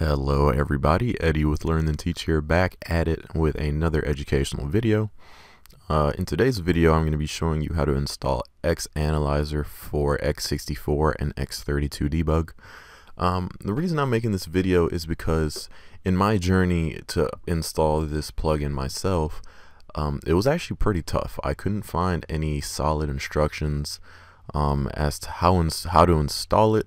Hello everybody, Eddie with Learn Then Teach here, back at it with another educational video. Uh, in today's video, I'm going to be showing you how to install XAnalyzer for x64 and x32 debug. Um, the reason I'm making this video is because in my journey to install this plugin myself, um, it was actually pretty tough. I couldn't find any solid instructions um, as to how, how to install it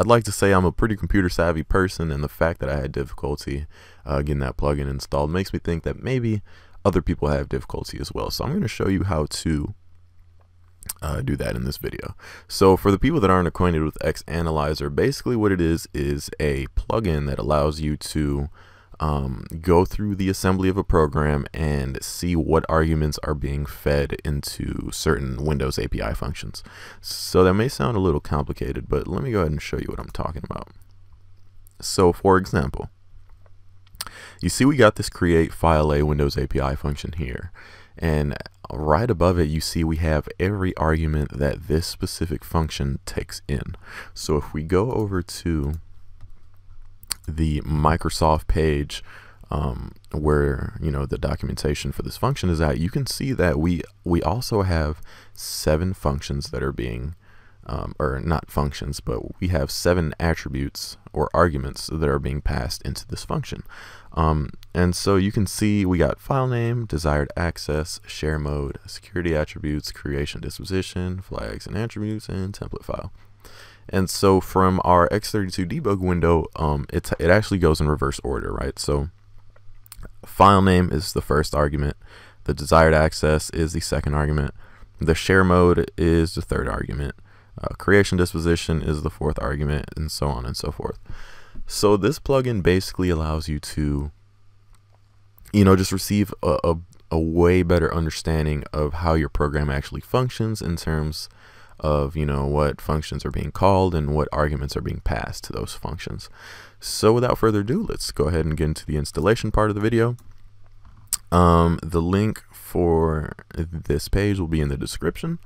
I'd like to say I'm a pretty computer savvy person, and the fact that I had difficulty uh, getting that plugin installed makes me think that maybe other people have difficulty as well. So I'm going to show you how to uh, do that in this video. So for the people that aren't acquainted with X Analyzer, basically what it is is a plugin that allows you to um, go through the assembly of a program and see what arguments are being fed into certain Windows API functions. So that may sound a little complicated, but let me go ahead and show you what I'm talking about. So for example, you see we got this create file a Windows API function here. And right above it, you see we have every argument that this specific function takes in. So if we go over to the Microsoft page um, where you know the documentation for this function is at, you can see that we we also have seven functions that are being um, or not functions, but we have seven attributes or arguments that are being passed into this function. Um, and so you can see we got file name, desired access, share mode, security attributes, creation disposition, flags and attributes, and template file. And so from our X32 debug window, um, it, it actually goes in reverse order, right? So file name is the first argument. The desired access is the second argument. The share mode is the third argument. Uh, creation disposition is the fourth argument, and so on and so forth. So this plugin basically allows you to, you know, just receive a, a, a way better understanding of how your program actually functions in terms of you know what functions are being called and what arguments are being passed to those functions. So without further ado, let's go ahead and get into the installation part of the video. Um, the link for this page will be in the description.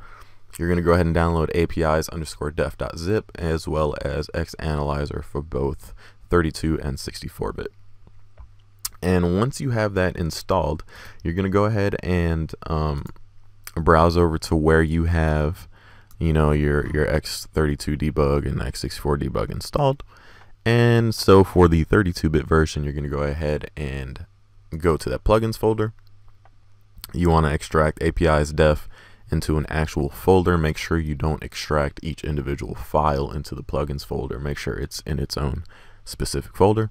You're going to go ahead and download apis underscore def.zip as well as xanalyzer for both 32 and 64 bit. And once you have that installed, you're going to go ahead and um, browse over to where you have you know your your x32 debug and x64 debug installed. And so for the 32-bit version you're going to go ahead and go to that plugins folder. You want to extract apis def into an actual folder. Make sure you don't extract each individual file into the plugins folder. Make sure it's in its own specific folder.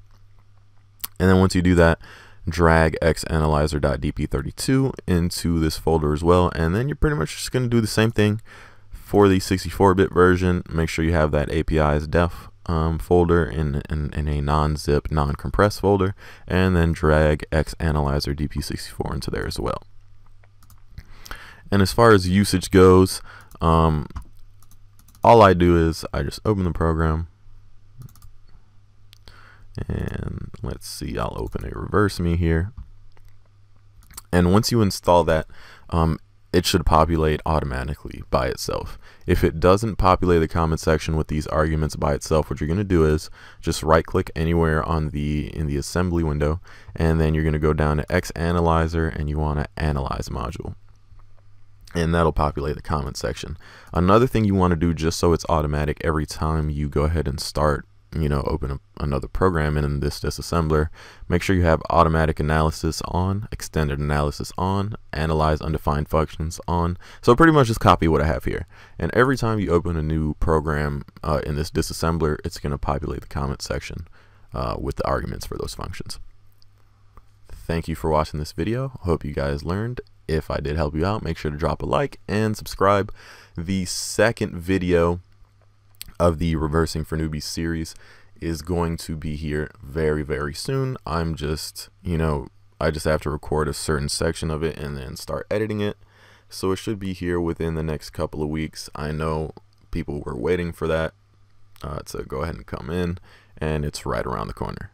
And then once you do that drag xanalyzer.dp32 into this folder as well. And then you're pretty much just going to do the same thing for the 64-bit version, make sure you have that APIs def um, folder in, in, in a non-zip, non-compressed folder, and then drag xanalyzer dp64 into there as well. And as far as usage goes, um, all I do is I just open the program, and let's see, I'll open a reverse me here. And once you install that, um, it should populate automatically by itself. If it doesn't populate the comment section with these arguments by itself, what you're going to do is just right click anywhere on the in the assembly window and then you're going to go down to X Analyzer and you want to analyze module. And that'll populate the comment section. Another thing you want to do just so it's automatic every time you go ahead and start you know, open another program in this disassembler, make sure you have automatic analysis on, extended analysis on, analyze undefined functions on. So pretty much just copy what I have here. And every time you open a new program uh, in this disassembler, it's going to populate the comment section uh, with the arguments for those functions. Thank you for watching this video. Hope you guys learned. If I did help you out, make sure to drop a like and subscribe. The second video of the Reversing for Newbies series is going to be here very, very soon. I'm just, you know, I just have to record a certain section of it and then start editing it. So it should be here within the next couple of weeks. I know people were waiting for that uh, to go ahead and come in, and it's right around the corner.